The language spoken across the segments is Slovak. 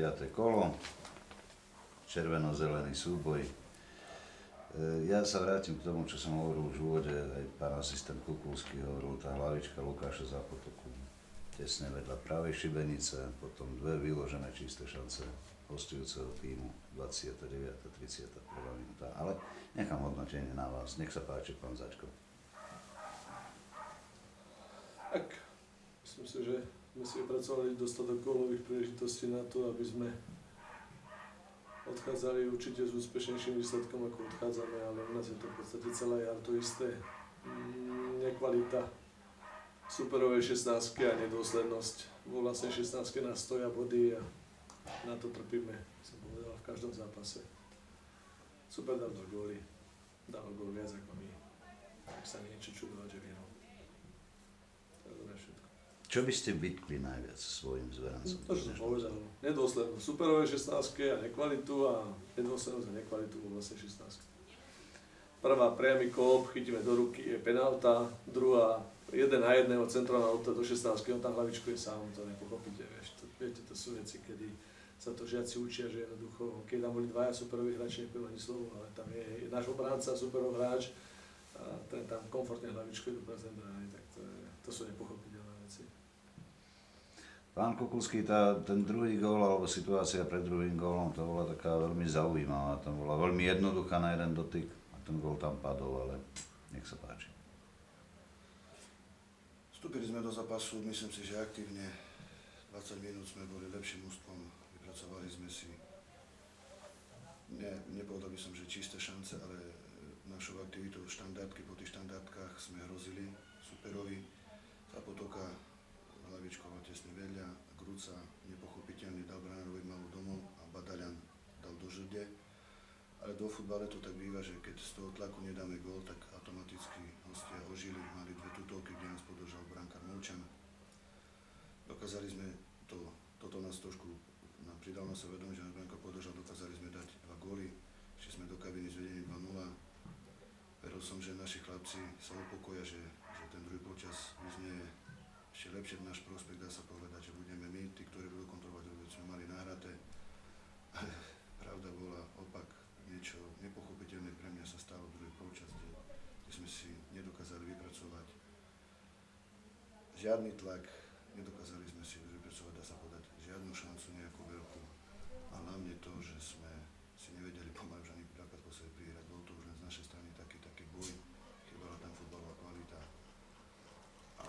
5. kolo, červeno-zelený súboj. E, Ja sa vrátim k tomu, čo som hovoril už v úvode, aj pán asistent Kukulský hovoril, tá hlavička Lukáša za potoku tesne vedľa pravej šibenice, potom dve vyložené čisté šance hostujúceho týmu, 29. 31. minúta. Ale nechám hodnotenie na vás. Nech sa páči, pán Začko. Tak, myslím si, že sme si opracovali dostatok gólových príležitostí na to, aby sme odchádzali určite s úspešnejším výsledkom, ako odchádzame, ale u nás je to v podstate celá jar to isté. Mm, Nekvalita superovej 16 a nedôslednosť. Vo vlastne 16 nás stoja body a na to trpíme, som povedal, v každom zápase. Super dal dva góly, dal gól viac ako my. Tak sa niečo čudovať, že vyhral. To je dobré všetko. Čo by ste vytkli najviac svojim zverancom? To, čo som povedal. Nedôslednosť superové 16 a nekvalitu a nedôslednosť a nekvalitu vo vlastne 16. Prvá priamy kop, chytíme do ruky, je penálta. Druhá, jeden na jedného, centrálna lopta do 16, on tam hlavičku je sám, to nepochopíte, vieš. To, viete, to sú veci, kedy sa to žiaci učia, že jednoducho, keď tam boli dvaja superoví hráči, nepoviem ani slovo, ale tam je náš obránca, superov hráč, a ten tam komfortne hlavičku do prázdnej brány, tak to, je, to sú nepochopiteľné. Pán Kukulský, tá, ten druhý gól alebo situácia pred druhým gólom, to bola taká veľmi zaujímavá, to bola veľmi jednoduchá na jeden dotyk a ten gól tam padol, ale nech sa páči. Vstúpili sme do zápasu, myslím si, že aktívne 20 minút sme boli lepším ústvom, vypracovali sme si, ne, nepovedal by som, že čisté šance, ale našou aktivitou štandardky po tých štandardkách sme hrozili superovi. Zapotoka hlavičková tesne vedľa, Gruca nepochopiteľne dal Branerovi malú domov a Badalian dal do žrde. Ale do futbale to tak býva, že keď z toho tlaku nedáme gól, tak automaticky hostia ožili, mali dve tutovky, kde nás podržal brankár Molčan. Dokázali sme to, toto nás trošku nám pridal na sa vedomie, že nás brankár podržal, dokázali sme dať dva góly, šli sme do kabiny s vedením 2-0. Veril som, že naši chlapci sa upokoja, že, že ten druhý počas vyznieje ešte lepšie v náš prospech, dá sa povedať, že budeme my, tí, ktorí budú kontrolovať, sme mali nahraté. Ale pravda bola opak, niečo nepochopiteľné pre mňa sa stalo v druhej polčas, kde, kde sme si nedokázali vypracovať žiadny tlak, nedokázali sme si vypracovať, dá sa povedať, žiadnu šancu nejakú veľkú. A hlavne to, že sme si nevedeli pomaly už ani napríklad po sebe prihrať. Bol to už len z našej strany taký, taký boj, chýbala tam futbalová kvalita. A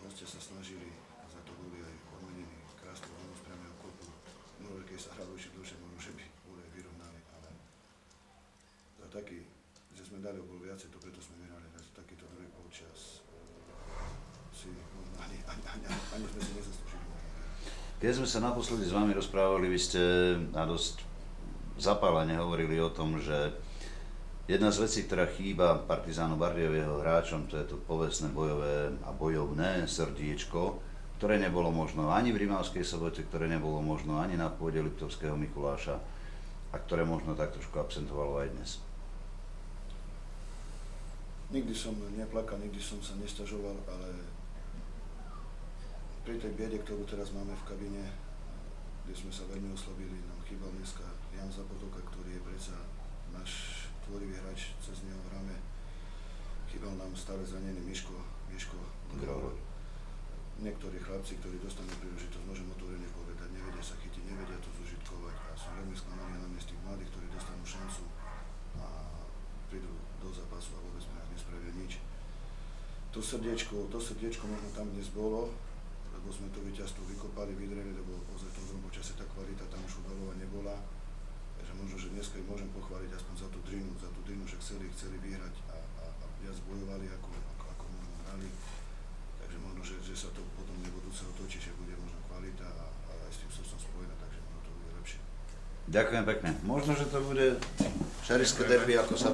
hostia sa snažili a za to boli aj odmenení krásnou voľnou z priamého kopu. Ešte dlhšie, možno, že by boli vyrovnali, ale za taký, že sme dali o gol viacej, to preto sme vyhrali, za takýto druhý polčas si možno ani, ani, ani, ani sme si nezaslúžili. Keď sme sa naposledy s vami rozprávali, vy ste na dosť zapálene hovorili o tom, že jedna z vecí, ktorá chýba Partizánu Bardejov jeho hráčom, to je to povestné bojové a bojovné srdiečko, ktoré nebolo možno ani v Rimavskej sobote, ktoré nebolo možno ani na pôde Liptovského Mikuláša a ktoré možno tak trošku absentovalo aj dnes. Nikdy som neplakal, nikdy som sa nestažoval, ale pri tej biede, ktorú teraz máme v kabine, kde sme sa veľmi oslabili, nám chýbal dneska Jan Zapotoka, ktorý je predsa náš tvorivý hráč, cez neho hráme. Chýbal nám stále zranený Miško, Miško Grolo. Niektorí chlapci, ktorí dostanú príležitosť, môžem otvorene povedať, nevedia sa chytiť, nevedia to zužitkovať a som veľmi sklamaný hlavne z mladých, ktorí dostanú šancu a prídu do zápasu a vôbec nás nespravia nič. To srdiečko, to srdiečko možno tam dnes bolo, lebo sme to víťazstvo vykopali, vydreli, lebo ozaj v tom druhom počase tá kvalita tam už futbalová nebola. Takže možno, že dneska ich môžem pochváliť aspoň za tú drinu, za tú drinu, že chceli, chceli vyhrať a, a, a viac bojovali, ako, ako, ako možno hrali. Možno, že, že sa to potom nebudúce otočí, že bude možno kvalita a, a aj s tým som spojená, takže možno to bude lepšie. Ďakujem pekne. Možno, že to bude šarišské derby, ako sa